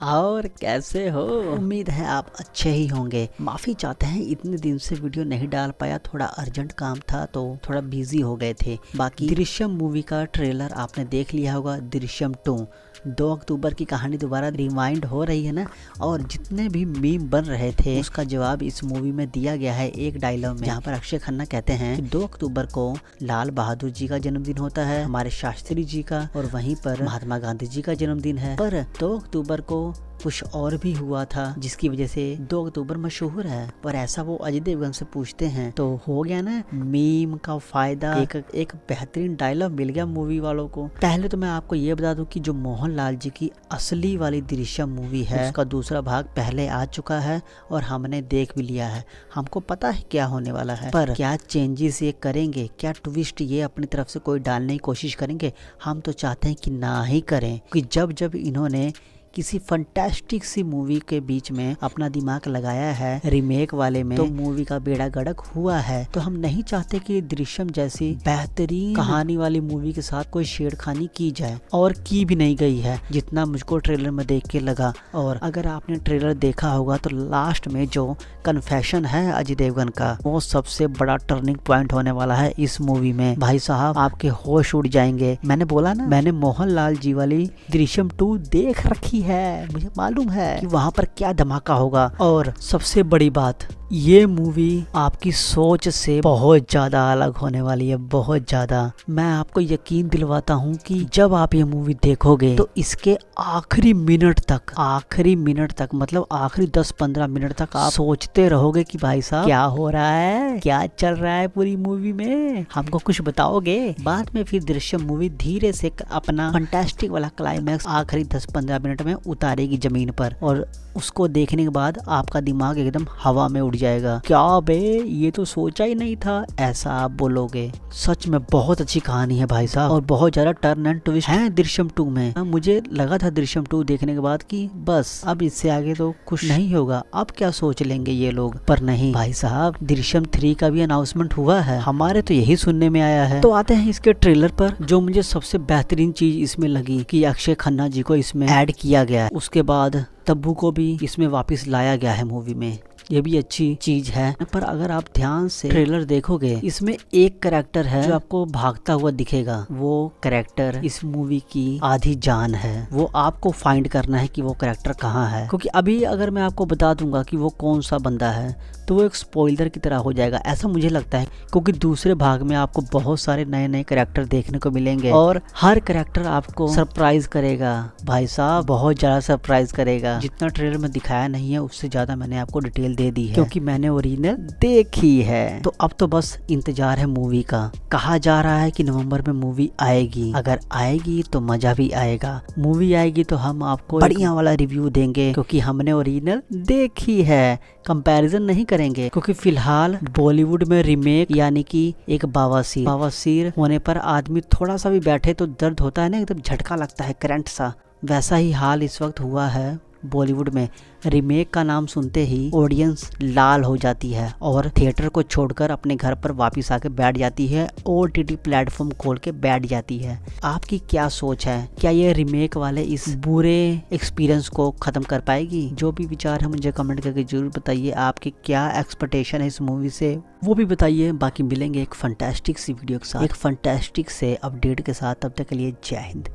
और कैसे हो? उम्मीद है आप अच्छे ही होंगे। माफ़ी चाहते हैं, इतने दिन से वीडियो नहीं डाल पाया, थोड़ा अर्जेंट काम था तो थोड़ा बिज़ी हो गए थे। बाकी दृश्यम मूवी का ट्रेलर आपने देख लिया होगा, दृश्यम टू। दो अक्टूबर की कहानी दोबारा रिमाइंड हो रही है ना? और जितने भी मीम बन रहे थे, उसका जवाब इस मूवी में दिया गया है एक डायलॉग में, जहाँ पर अक्षय खन्ना कहते हैं दो अक्टूबर को लाल बहादुर जी का जन्मदिन होता है, हमारे शास्त्री जी का, और वहीं पर महात्मा गांधी जी का जन्मदिन है। पर दो अक्टूबर को कुछ और भी हुआ था, जिसकी वजह से दो अक्टूबर मशहूर है। पर ऐसा वो अजय देवगन से पूछते हैं तो हो गया ना, मीम का फ़ायदा। एक एक बेहतरीन डायलॉग मिल गया मूवी वालों को। पहले तो मैं आपको ये बता दूँ कि जो मोहन लाल जी की असली वाली दृश्य मूवी है, उसका दूसरा भाग पहले आ चुका है और हमने देख भी लिया है। हमको पता है क्या होने वाला है, पर क्या चेंजेस ये करेंगे, क्या ट्विस्ट ये अपनी तरफ़ से कोई डालने की कोशिश करेंगे, हम तो चाहते हैं कि ना ही करें। कि जब जब इन्होंने किसी फंटेस्टिक सी मूवी के बीच में अपना दिमाग लगाया है रिमेक वाले में तो मूवी का बेड़ा गड़क हुआ है। तो हम नहीं चाहते कि दृश्यम जैसी बेहतरीन कहानी वाली मूवी के साथ कोई छेड़खानी की जाए और की भी नहीं गई है जितना मुझको ट्रेलर में देख के लगा। और अगर आपने ट्रेलर देखा होगा तो लास्ट में जो कन्फेशन है अजय देवगन का वो सबसे बड़ा टर्निंग पॉइंट होने वाला है इस मूवी में। भाई साहब आपके होश उड़ जाएँगे। मैंने बोला ना मैंने मोहनलाल जी वाली दृश्यम टू देख रखी है मुझे मालूम है। कि वहाँ पर क्या धमाका होगा। और सबसे बड़ी बात ये मूवी आपकी सोच से बहुत ज़्यादा अलग होने वाली है बहुत ज़्यादा। मैं आपको यकीन दिलवाता हूँ कि जब आप ये मूवी देखोगे तो इसके आखिरी मिनट तक आखिरी मिनट तक मतलब आखिरी 10-15 मिनट तक आप सोचते रहोगे कि भाई साहब क्या हो रहा है? क्या चल रहा है पूरी मूवी में? हमको कुछ बताओगे? बाद में फिर दृश्य मूवी धीरे से अपना फंटेस्टिक वाला क्लाइमैक्स आखिरी 10-15 मिनट में उतारेगी ज़मीन पर और उसको देखने के बाद आपका दिमाग एकदम हवा में उड़ जाएगा। क्या बे? ये तो सोचा ही नहीं था, ऐसा आप बोलोगे। सच में बहुत अच्छी कहानी है भाई साहब, और बहुत ज़्यादा टर्न एंड ट्विस्ट है दृश्यम टू में। मुझे लगा था दृश्यम टू देखने के बाद कि बस, अब इससे आगे तो कुछ नहीं होगा। अब क्या सोच लेंगे ये लोग? पर नहीं भाई साहब, दृश्यम थ्री का भी अनाउंसमेंट हुआ है। हमारे तो यही सुनने में आया है। तो आते हैं इसके ट्रेलर पर, जो मुझे सबसे बेहतरीन चीज़ इसमें लगी कि अक्षय खन्ना जी को इसमें ऐड किया गया उसके बाद तब्बू को भी इसमें वापस लाया गया है मूवी में। ये भी अच्छी चीज़ है। पर अगर आप ध्यान से ट्रेलर देखोगे, इसमें एक करेक्टर है जो आपको भागता हुआ दिखेगा। वो करेक्टर इस मूवी की आधी जान है। वो आपको फाइंड करना है कि वो करेक्टर कहाँ है। क्योंकि अभी अगर मैं आपको बता दूँगा कि वो कौन सा बंदा है तो वो एक स्पॉइलर की तरह हो जाएगा। ऐसा मुझे लगता है, क्योंकि दूसरे भाग में आपको बहुत सारे नए नए करेक्टर देखने को मिलेंगे। और हर करेक्टर आपको सरप्राइज़ करेगा। भाई साहब, बहुत ज़्यादा सरप्राइज़ करेगा। जितना ट्रेलर में दिखाया नहीं है, उससे ज़्यादा मैंने आपको डिटेल दे दी है। क्योंकि मैंने ओरिजिनल देखी है। तो अब तो बस इंतज़ार है मूवी का। कहा जा रहा है कि नवंबर में मूवी आएगी। अगर आएगी तो मज़ा भी आएगा। मूवी आएगी तो हम आपको बढ़िया वाला रिव्यू देंगे। क्योंकि हमने ओरिजिनल देखी है। कंपैरिजन नहीं करेंगे। क्योंकि फ़िलहाल बॉलीवुड में रिमेक यानी कि एक बावासीर। बावासीर होने पर आदमी थोड़ा सा भी बैठे तो दर्द होता है ना एकदम झटका लगता है करंट सा। वैसा ही हाल इस वक्त हुआ है। बॉलीवुड में रीमेक का नाम सुनते ही ऑडियंस लाल हो जाती है और थिएटर को छोड़कर अपने घर पर वापस आके बैठ जाती है ओ टी टी प्लेटफॉर्म खोल के बैठ जाती है। आपकी क्या सोच है? क्या ये रीमेक वाले इस बुरे एक्सपीरियंस को खत्म कर पाएगी? जो भी विचार है मुझे कमेंट करके ज़रूर बताइए। आपकी क्या एक्सपेक्टेशन है इस मूवी से? वो भी बताइए। बाकी मिलेंगे एक फंटेस्टिक सी वीडियो के साथ। एक फंटेस्टिक से अपडेट के साथ। तब तक के लिए जय हिंद।